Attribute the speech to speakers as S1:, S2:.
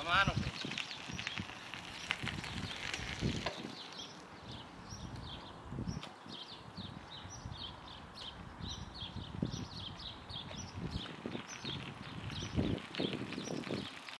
S1: Toma, no, pues.